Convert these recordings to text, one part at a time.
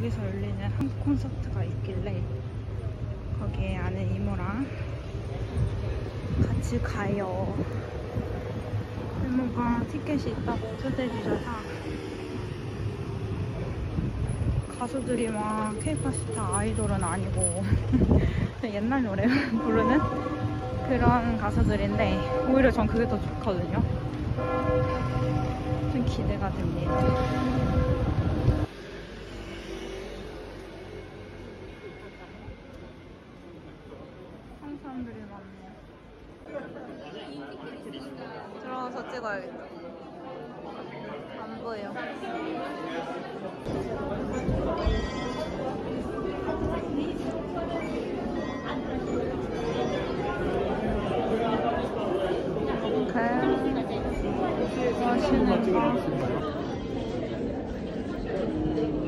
거기서 열리는 한국 콘서트가 있길래 거기에 아는 이모랑 같이 가요. 이모가 티켓이 있다고 초대해 주셔서 가수들이 막 케이팝 스타 아이돌은 아니고 옛날 노래 부르는 그런 가수들인데 오히려 전 그게 더 좋거든요. 좀 기대가 됩니다.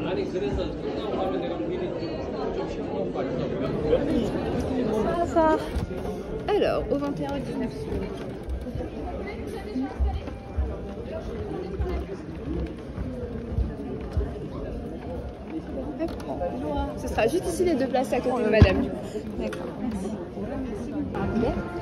아니 그래서 끝나고 가면 내가 미리 좀 시켜놓은 거 아닌가 Ça. Alors, au 21 et 19 Ce sera juste ici les deux places à côté de madame. D'accord. Bon.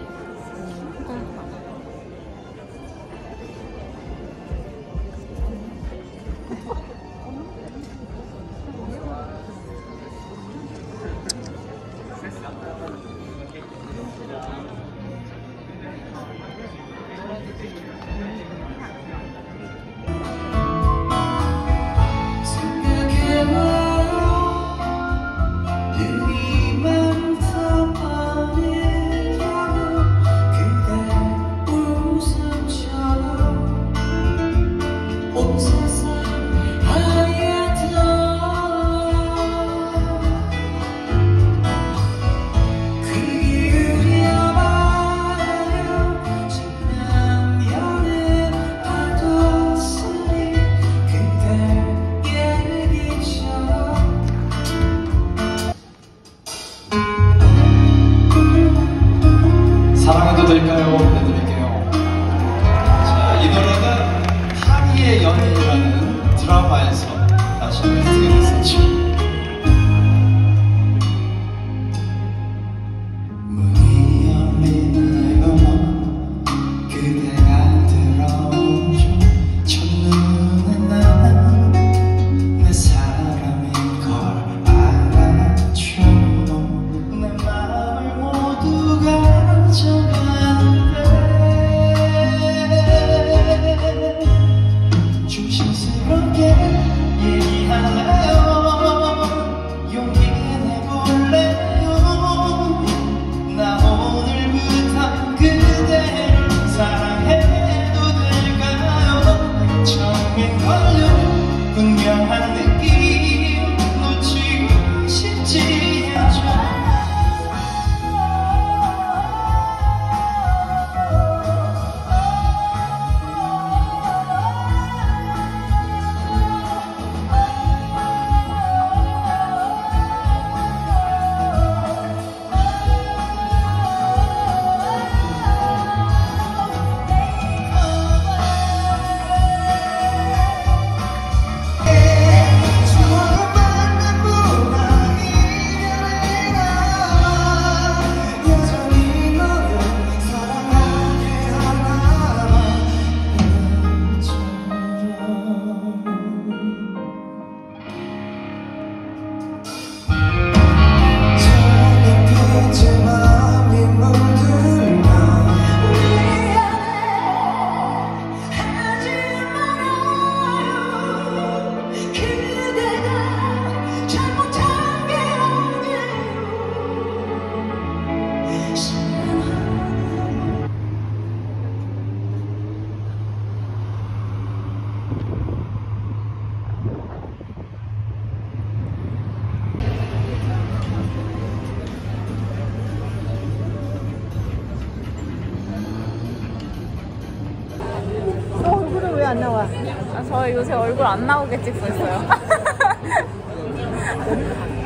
저 요새 얼굴 안 나오게 찍고 있어요.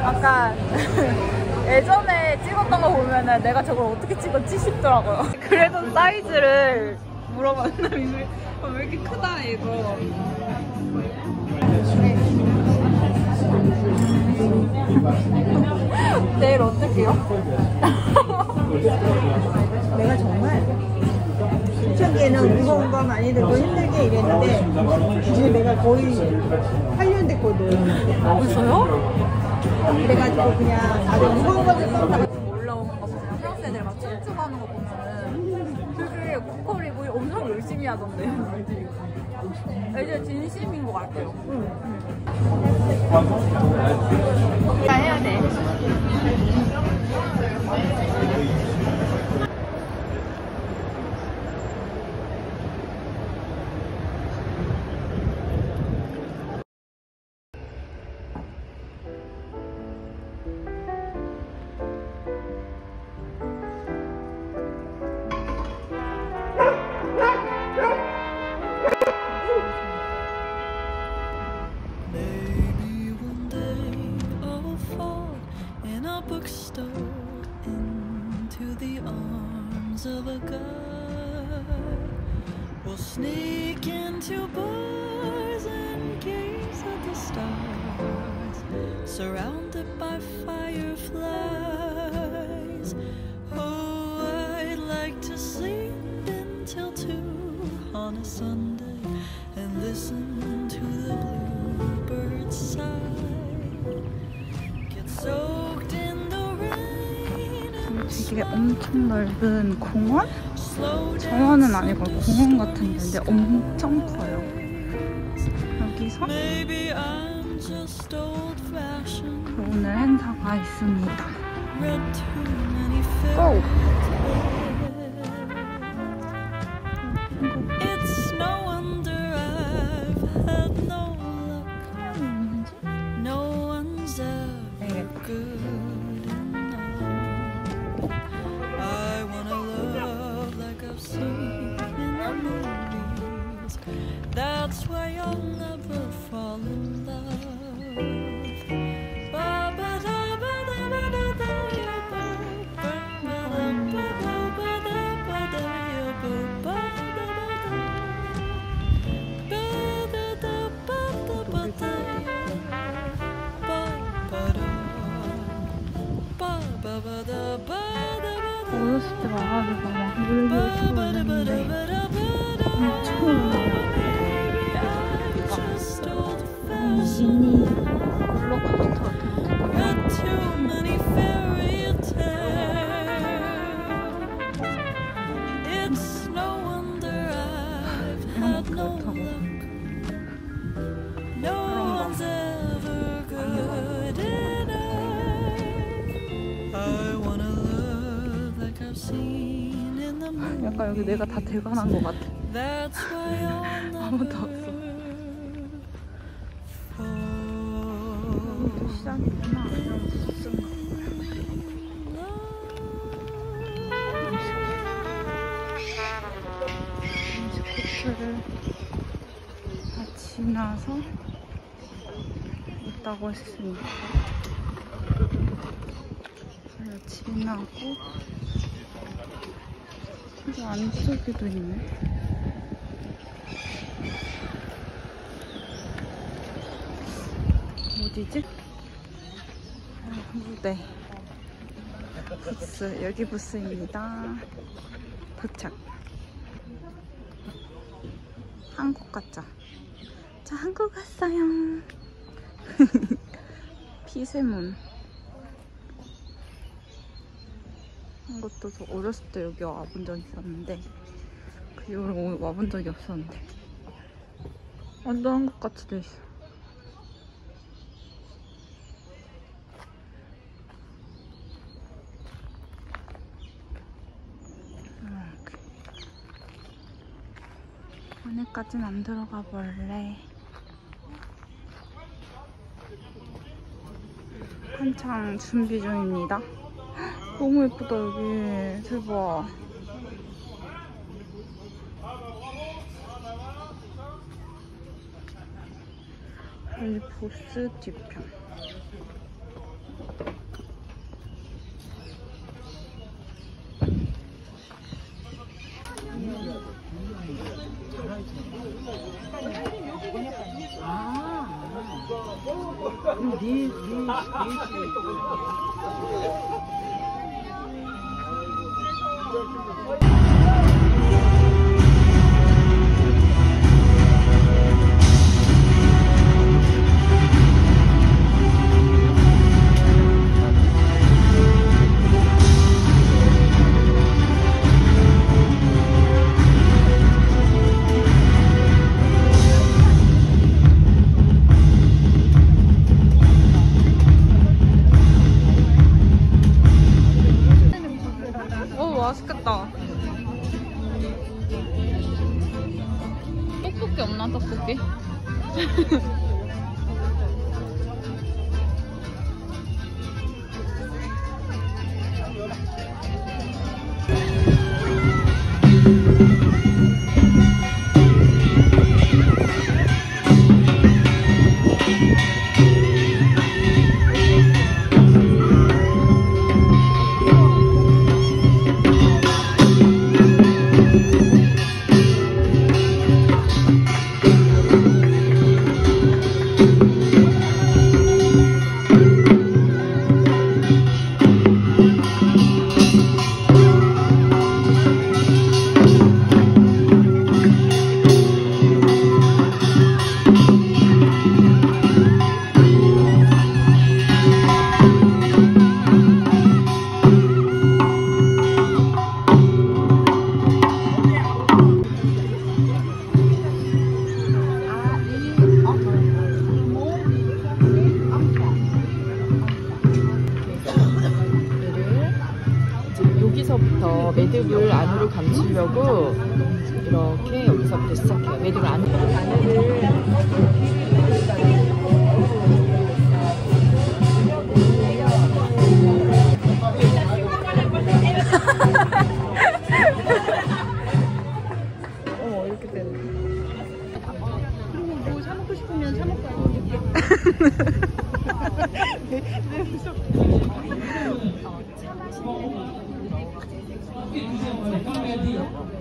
아까 예전에 찍었던 거 보면은 내가 저걸 어떻게 찍었지 싶더라고요. 그래도 사이즈를 물어봤는데 왜, 왜 이렇게 크다 이거. 내일 어떡해요? 많이 들고 힘들게 일했는데 이제 내가 거의 8년 됐거든. 벌써요? 그래가지고 그냥 다들 무거운 거 들고 다 올라오는 거 보면 프랑스 애들 막 춤추고 거 보면은 되게 보컬이고 엄청 열심히 하던데. 이제 진심인 것 같아요. 다 해야 돼. On a Sunday and listen to the bluebirds sigh. Get soaked in the rain 되게 엄청 넓은 공원? 정원은 아니고 공원 같은 데인데 엄청 커요. 여기서 fashioned. 오늘 행사가 있습니다. 고! 미니 롤러코스터. 약간 여기 내가 다 대관한 것 같아. 아무도 시작이구나. 이런 부스인가 스코트를 다 지나서 있다고 했으니까 그걸 지나고 여기 안쪽에도 있네 어디지? 아, 무대 부스 여기 부스입니다. 도착. 한국 갔죠? 저 한국 왔어요. 피세문 이것도 저 어렸을 때 여기 와본 적 있었는데 그 이후로 와본 적이 없었는데. 완전 한국 같이 돼 있어 안에까진 안 들어가 볼래. 한창 준비 중입니다. 너무 예쁘다 여기 대박. 여기 보스 뒤편. 오 여기서부터 매듭을 안으로 감추려고 이렇게 여기서부터 시작해요. 매듭을 안 바늘을 어머 이렇게 되네. 그리고 뭐 사 먹고 싶으면 사 먹고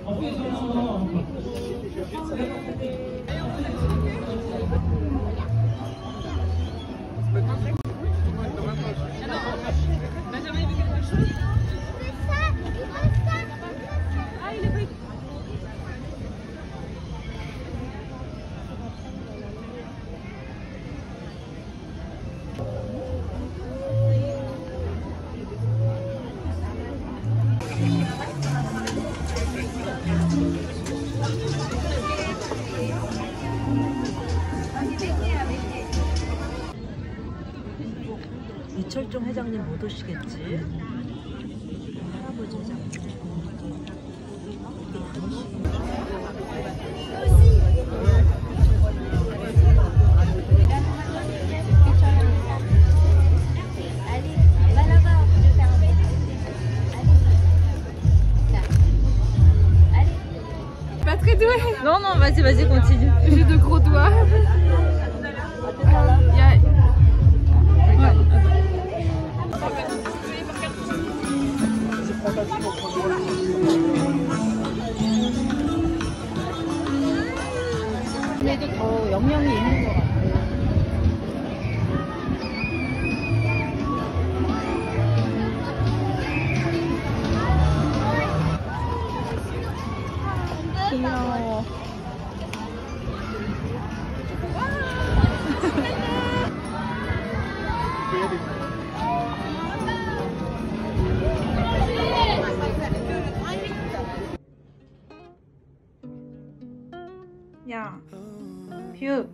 하고. 이 철종 회장님 못 오시겠지? 할아버지 회장님. Pas très doué. Non non vas-y vas-y continue. J'ai de gros doigts. 그래도 더 영향이 있는 것 같아. 귀여워. 야, Pube.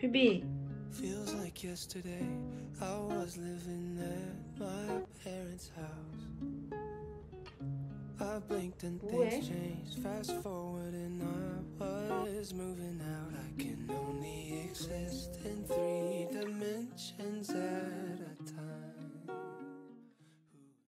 Pubie. Feels like yesterday I was living at my parents' house. I blinked and things changed. Fast forward and I was moving out. I can only exist in three dimensions at